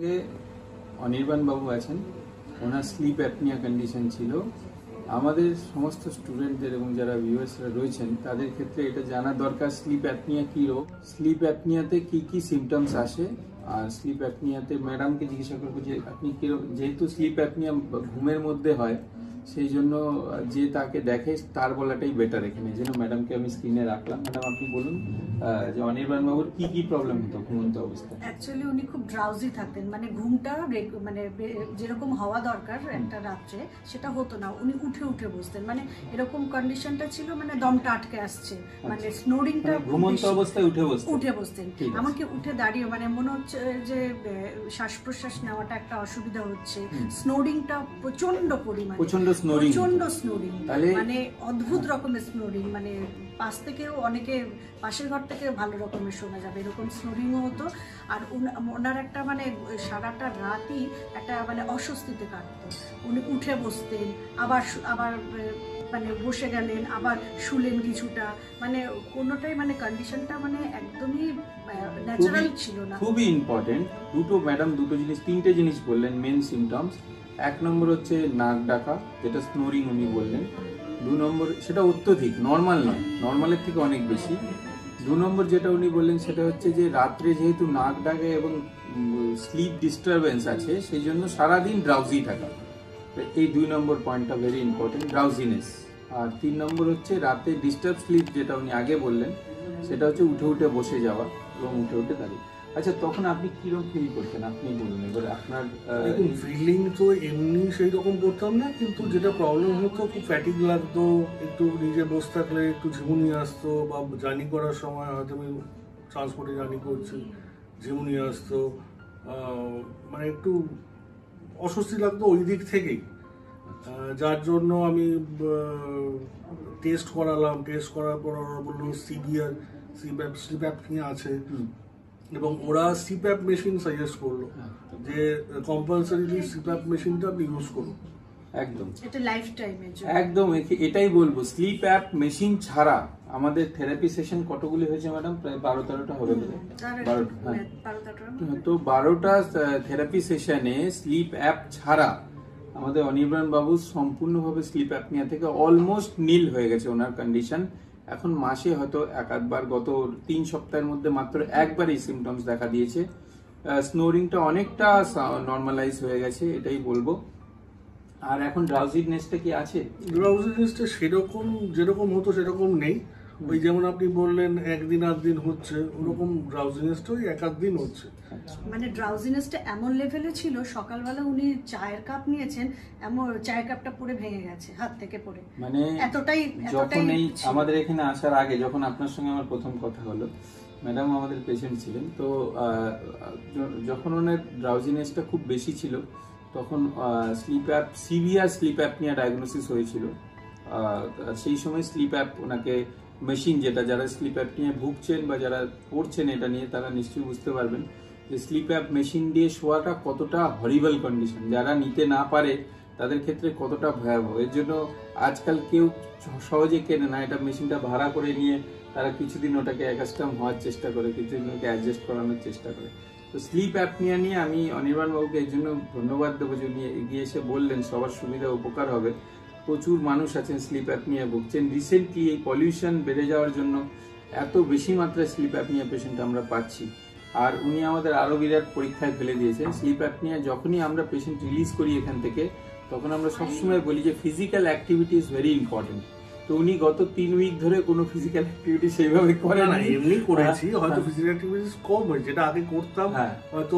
সঙ্গে অনির্বাণ বাবু আছেন। ওনার slip apnea condition ছিল। আমাদের সমস্ত স্টুডেন্টদের এবং যারা ভিউয়ার্সরা রয়েছেন, তাদের ক্ষেত্রে এটা জানা দরকার স্লিপ অ্যাপনিয়া কী রোগ? স্লিপ অ্যাপনিয়াতে কি কি সিমটমস আসে? আর স্লিপ অ্যাপনিয়াতে ম্যাডামকে জিজ্ঞাসা করব যে, আপনি কীরকম যেহেতু স্লিপ অ্যাপনিয়া ঘুমের মধ্যে হয় সেই জন্য যে তাকে দেখে তার বলাটাই বেটার এখানে। জন্য ম্যাডামকে আমি স্ক্রিনে রাখলাম। ম্যাডাম আপনি বলুন যে অনির্বাণ বাবুর কি কি প্রবলেম হতো ঘুমন্ত অবস্থায়? অ্যাকচুয়ালি উনি খুব ড্রাউজি থাকতেন। মানে ঘুমটা মানে যেরকম হওয়া দরকার একটা রাত্রে সেটা হতো না। উনি উঠে উঠে বসতেন। মানে এরকম কন্ডিশনটা ছিল মানে দমটা আটকে আসছে। মানে স্নোরিংটা মানে ঘুমন্ত অবস্থায় উঠে বসতে উঠে বসতেন। আমাকে উঠে দাঁড়িয়ে মানে মনে হচ্ছে যে শ্বাস প্রশ্বাস নেওয়াটা একটা অসুবিধা হচ্ছে। স্নোরিংটা প্রচণ্ড পরিমাণে। প্রচণ্ড স্নোরিং প্রচণ্ড স্নোরিং মানে অদ্ভুত রকমের স্নোরিং মানে পাশ থেকেও অনেকে পাশের ঘর থেকে ভালো রকমের শোনা যাবে। এরকম স্নোরিংও হতো। আর ওনার একটা মানে সারাটা রাতই একটা মানে অস্বস্তিতে কাটতো। উনি উঠে বসতেন আবার আবার মানে বসে গেলেন আবার শুলেন কিছুটা। মানে কোনোটাই মানে কন্ডিশনটা মানে একদমই ন্যাচারাল ছিল না। খুবই ইম্পর্টেন্ট দুটো ম্যাডাম দুটো জিনিস তিনটে জিনিস বললেন মেন সিমটমস এক নম্বর হচ্ছে নাক ডাকা, যেটা স্নোরিং উনি বললেন। দু নম্বর, সেটা অত্যধিক নর্মাল নয় নর্মালের থেকে অনেক বেশি। দু নম্বর যেটা উনি বললেন, সেটা হচ্ছে যে রাত্রে যেহেতু নাক ডাকে এবং স্লিপ ডিস্টারবেন্স আছে, সেই জন্য সারাদিন ড্রাউজি থাকা। এই দুই নম্বর পয়েন্টটা ভেরি ইম্পর্টেন্ট ড্রাউজিনেস আর তিন নম্বর হচ্ছে রাতে ডিস্টার্ব স্লিপ যেটা উনি আগে বললেন, সেটা হচ্ছে উঠে উঠে বসে যাওয়া এবং উঠে উঠে দাঁড়িয়ে। আচ্ছা তখন আপনি কীরকম ফিল করতেন? আপনি বলুন এবার আপনার দেখুন ফিলিং তো এমনি সেই রকম করতাম না কিন্তু যেটা প্রবলেম হতো খুব ফ্যাটিক লাগতো একটু নিজে বসে থাকলে একটু ঝিমুনি আসতো বা জার্নি করার সময় হয়তো আমি ট্রান্সপোর্টে জার্নি করছি ঝিমুনি আসতো মানে একটু অস্বস্তি লাগতো ওই দিক থেকেই। যার জন্য আমি টেস্ট করালাম টেস্ট করার পর ওরা বলল সিভিয়ার সিপ্যাপ সিপ্যাপ নিয়ে আছে? এবং ওরা সিপ্যাপ মেশিন সাজেস্ট করল হ্যাঁ, যে কম্পালসারিলি সিপ্যাপ মেশিনটা আপনি ইউজ করুন। একদম। এটা লাইফ টাইমের জন্য। একদম এটাই বলব। স্লিপ অ্যাপ মেশিন ছাড়া আমাদের থেরাপি সেশন কতগুলি হয়েছে ম্যাডাম প্রায় বারো তেরোটা হবে হ্যাঁ। মানে বারো তেরোটা তো বারোটা থেরাপি সেশনে স্লিপ অ্যাপ ছাড়া আমাদের অনির্বাণ বাবু সম্পূর্ণভাবে স্লিপ অ্যাপনিয়া থেকে অলমোস্ট নীল হয়ে গেছে ওনার কন্ডিশন এখন মাসে হয়তো এক আধবার গত তিন সপ্তাহের মধ্যে মাত্র একবার এই সিমটমস দেখা দিয়েছে। স্নোরিংটা অনেকটা নর্মালাইজ হয়ে গেছে, এটাই বলব। আর এখন ড্রাউজিনেসটা কি আছে? ড্রাউজিনেসটা সেরকম, যেরকম হতো সেরকম নেই। ওই যেমন আপনি বললেন একদিন আধ দিন হচ্ছে ওরকম ড্রাউজিনেসটা ওই এক আধ দিন হচ্ছে। মানে ড্রাউজিনেসটা এমন লেভেলে ছিল সকালবেলা উনি চায়ের কাপ নিয়েছেন এমন চায়ের কাপটা পুরো ভেঙে গেছে হাত থেকে পড়ে। মানে এতটাই যখন এতটাই এই আমাদের এখানে আসার আগে যখন আপনার সঙ্গে আমার প্রথম কথা হলো ম্যাডাম আমাদের পেশেন্ট ছিলেন তো আহ, যখন ওনার ড্রাউজিনেসটা খুব বেশি ছিল তখন স্লিপ অ্যাপ সিভিয়ার স্লিপ অ্যাপ নিয়ে ডায়াগনোসিস হয়েছিল। আহ, সেই সময় স্লিপ অ্যাপ ওনাকে মেশিন যেটা যারা স্লিপ অ্যাপ নিয়ে ভুগছেন বা যারা পড়ছেন এটা নিয়ে তারা নিশ্চয়ই বুঝতে পারবেন যে স্লিপ অ্যাপ মেশিন দিয়ে শোয়াটা কতটা হরিবল কন্ডিশন যারা নিতে না পারে, তাদের ক্ষেত্রে কতটা ভয়াবহ। এর জন্য আজকাল কেউ সহজে কেনে না, এটা মেশিনটা ভাড়া করে নিয়ে তারা কিছুদিন ওটাকে অ্যাকাস্টাম হওয়ার চেষ্টা করে, কিছুদিন ওকে অ্যাডজাস্ট করানোর চেষ্টা করে। তো স্লিপ অ্যাপনিয়া নিয়ে আমি অনির্বাণ বাবুকে এর জন্য ধন্যবাদ দেবো। যে উনি এগিয়ে এসে বললেন, সবার সুবিধা উপকার হবে। প্রচুর মানুষ আছেন স্লিপ অ্যাপনিয়া ভুগছেন। রিসেন্টলি এই পলিউশন বেড়ে যাওয়ার জন্য এত বেশি মাত্রায় স্লিপ অ্যাপনিয়া পেশেন্ট আমরা পাচ্ছি। আর উনি আমাদের আরও বিরাট পরীক্ষায় ফেলে দিয়েছেন। স্লিপ অ্যাপনিয়া যখনই আমরা পেশেন্ট রিলিজ করি এখান থেকে তখন আমরা সবসময় বলি যে physical activity is very important তো উনি গত তিন উইক ধরে কোনো ফিজিক্যাল অ্যাক্টিভিটি সেইভাবে করে না, এমনি করেছি। হয়তো হ্যাঁ। ফিজিক্যাল অ্যাক্টিভিটিস কম হয় যেটা আগে করতাম হ্যাঁ। হয়তো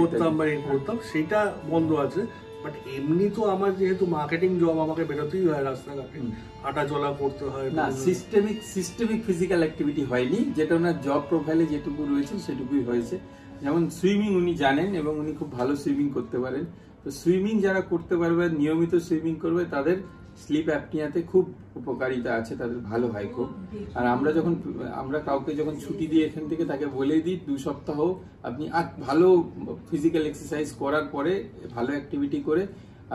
করতাম বা করতাম সেটা বন্ধ আছে। বাট এমনি তো আমার যেহেতু মার্কেটিং জব আমাকে বেরোতেই হয় রাস্তাঘাটে। হাঁটা চলা করতে হয় না সিস্টেমিক সিস্টেমিক ফিজিক্যাল অ্যাক্টিভিটি হয়নি। যেটা ওনার জব প্রোফাইলে যেটুকু রয়েছে সেটুকুই হয়েছে। যেমন সুইমিং উনি জানেন এবং উনি খুব ভালো সুইমিং করতে পারেন। তো সুইমিং যারা করতে পারবে নিয়মিত সুইমিং করবে তাদের স্লিপ অ্যাপনিয়াতে খুব উপকারিতা আছে, তাদের ভালো হয় খুব। আর আমরা যখন, আমরা কাউকে যখন ছুটি দিই এখান থেকে, তাকে বলে দিই, দু সপ্তাহ আপনি ভালো ফিজিক্যাল এক্সারসাইজ করার পরে ভালো অ্যাক্টিভিটি করে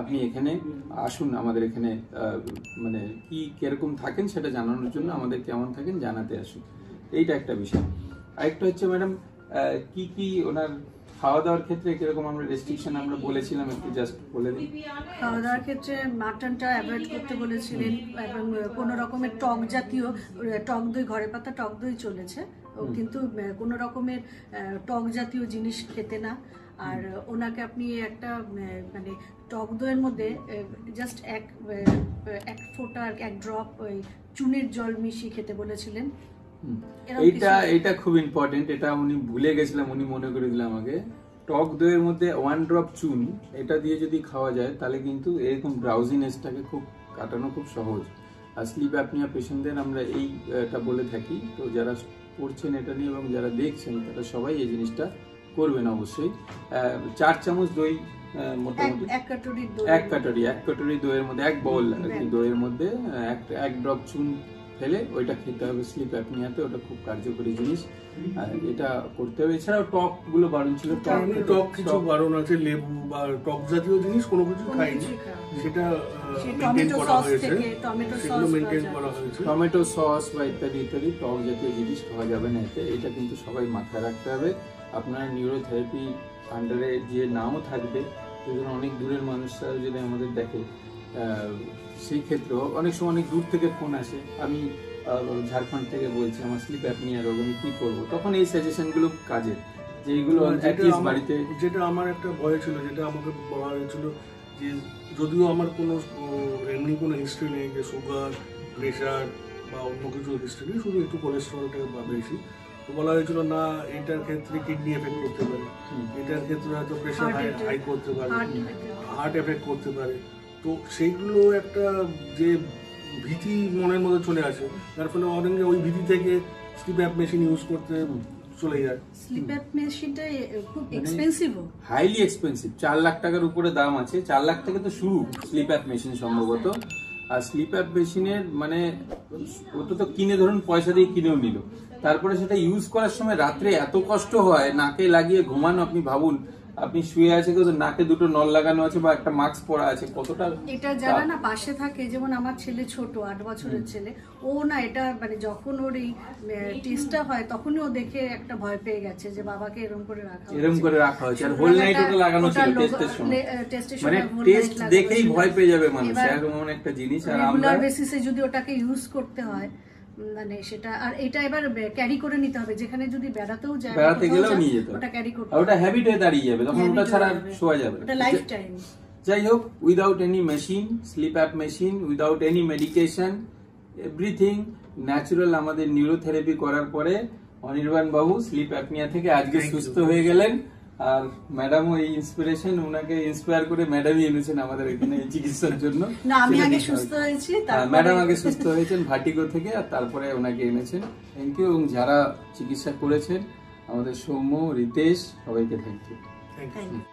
আপনি এখানে আসুন আমাদের এখানে মানে কি কীরকম থাকেন সেটা জানানোর জন্য আমাদের কেমন থাকেন জানাতে আসুন। এইটা একটা বিষয়। আরেকটা হচ্ছে ম্যাডাম কি কি ওনার খাওয়া দাওয়ার ক্ষেত্রে কীরকম আমরা রেস্ট্রিকশন আমরা বলেছিলাম একটু জাস্ট বলে দিই খাওয়া দাওয়ার ক্ষেত্রে মাটনটা অ্যাভয়েড করতে বলেছিলেন এবং কোনো রকমের টক জাতীয় টক দই ঘরে পাতা টক দই চলেছে। কিন্তু কোনো রকমের টক জাতীয় জিনিস খেতে না। আর ওনাকে আপনি একটা মানে টক দইয়ের মধ্যে জাস্ট এক এক ফোঁটা আর এক ড্রপ ওই চুনের জল মিশিয়ে খেতে বলেছিলেন। এইটা এটা খুব ইম্পর্টেন্ট এটা উনি ভুলে গেছিলাম উনি মনে করে দিলাম আমাকে। টক দইয়ের মধ্যে ওয়ান ড্রপ চুন এটা দিয়ে যদি খাওয়া যায় তাহলে কিন্তু এরকম ড্রাউজিনেসটাকে খুব কাটানো খুব সহজ। আর স্লিপ অ্যাপনিয়া পেশেন্টদের আমরা এইটা বলে থাকি। তো যারা পড়ছেন এটা নিয়ে এবং যারা দেখছেন তারা সবাই এই জিনিসটা করবেন অবশ্যই। চার চামচ দই মোটামুটি। এক কাটুরি এক কাটারি এক কাটারি দইয়ের মধ্যে এক বাউল আর কি দইয়ের মধ্যে এক এক ড্রপ চুন ফেলে ওইটা খেতে হবে স্লিপ অ্যাপনিয়াতে ওটা খুব কার্যকরী জিনিস। এটা করতে হবে। এছাড়াও টকগুলো বারণ ছিল টক কিছু বারণ আছে লেবু বা টক জাতীয় জিনিস কোনো কিছু খাইনি। সেটা টমেটো সস বা ইত্যাদি ইত্যাদি টক জাতীয় জিনিস খাওয়া যাবে না এতে। এটা কিন্তু সবাই মাথায় রাখতে হবে। আপনার নিউরোথেরাপি আন্ডারে যে নাও থাকবে যেগুলো অনেক দূরের মানুষরা যদি আমাদের দেখে সেই ক্ষেত্রেও অনেক সময় অনেক দূর থেকে ফোন আসে। আমি ঝাড়খণ্ড থেকে বলছি আমার স্লিপ অ্যাপনিয়া রোগ আমি কি করব? তখন এই সাজেশনগুলো কাজের। যে এইগুলো আমার- বাড়িতে যেটা আমার একটা ভয় ছিল যেটা আমাকে বলা হয়েছিল যে যদিও আমার কোনো এমনি কোনো হিস্ট্রি নেই যে সুগার প্রেশার বা অন্য কিছু হিস্ট্রি নেই শুধু একটু কোলেস্ট্রলটা বা বেশি। তো বলা হয়েছিল না এটার ক্ষেত্রে কিডনি এফেক্ট করতে পারে। এটার ক্ষেত্রে হয়তো প্রেশার হাই করতে পারে। হার্ট এফেক্ট করতে পারে। তো সেইগুলো একটা যে ভীতি মনের মধ্যে চলে আসে। যার ফলে অনেকে ওই ভীতি থেকে স্লিপ অ্যাপ মেশিন ইউজ করতে চলে যায়। স্লিপ অ্যাপ মেশিনটা খুব এক্সপেন্সিভও হাইলি এক্সপেন্সিভ চার লাখ টাকার উপরে দাম আছে। চার লাখ থেকে তো শুরু স্লিপ অ্যাপ মেশিন সম্ভবত। আর স্লিপ অ্যাপ মেশিনের মানে ওটা তো কিনে ধরুন পয়সা দিয়ে কিনেও নিল। তারপরে সেটা ইউজ করার সময় রাত্রে এত কষ্ট হয় নাকে লাগিয়ে ঘুমানো আপনি ভাবুন আপনি শুয়ে আছে কিন্তু নাকে দুটো নল লাগানো আছে বা একটা মাস্ক পরা আছে কতটা এটা যারা না পাশে থাকে যেমন আমার ছেলে ছোট আট বছরের ছেলে ও না এটা মানে যখন ওর এই টেস্টটা হয় তখনই ও দেখে একটা ভয় পেয়ে গেছে যে বাবাকে এরকম করে রাখা এরম করে রাখা হয়েছে। আর হোল নাইট ওটা লাগানো ছিল টেস্টের সময়। টেস্টের মানে সময় whole টেস্ট দেখেই ভয় পেয়ে যাবে মানুষ এমন একটা জিনিস আর আমরা বেসিসে যদি ওটাকে ইউজ করতে হয় মানে সেটা আর এটা এবার ক্যারি করে নিতে হবে। যেখানে যদি বেড়াতেও যায় বেড়াতে গেলেও নিয়ে যেতে ওটা ক্যারি করতে ওটা হ্যাবিট হয়ে দাঁড়িয়ে যাবে তখন ওটা ছাড়া শোয়া যাবে। ওটা লাইফ টাইম যাই হোক without any machine sleep app machine without any medication everything natural আমাদের নিউরোথেরাপি করার পরে অনির্বাণ বাবু স্লিপ অ্যাপনিয়া থেকে আজকে সুস্থ হয়ে গেলেন। আর ম্যাডাম ওই ইন্সপিরেশন ওনাকে ইন্সপায়ার করে ম্যাডামই এনেছেন আমাদের এখানে এই চিকিৎসার জন্য। না আমি আগে সুস্থ হয়েছি হ্যাঁ, তারপরে ম্যাডাম আগে সুস্থ হয়েছেন ভাটিগো থেকে আর তারপরে ওনাকে এনেছেন। থ্যাংক ইউ এবং যারা চিকিৎসা করেছেন আমাদের সৌম্য রিতেশ সবাইকে থ্যাংক ইউ থ্যাংক ইউ.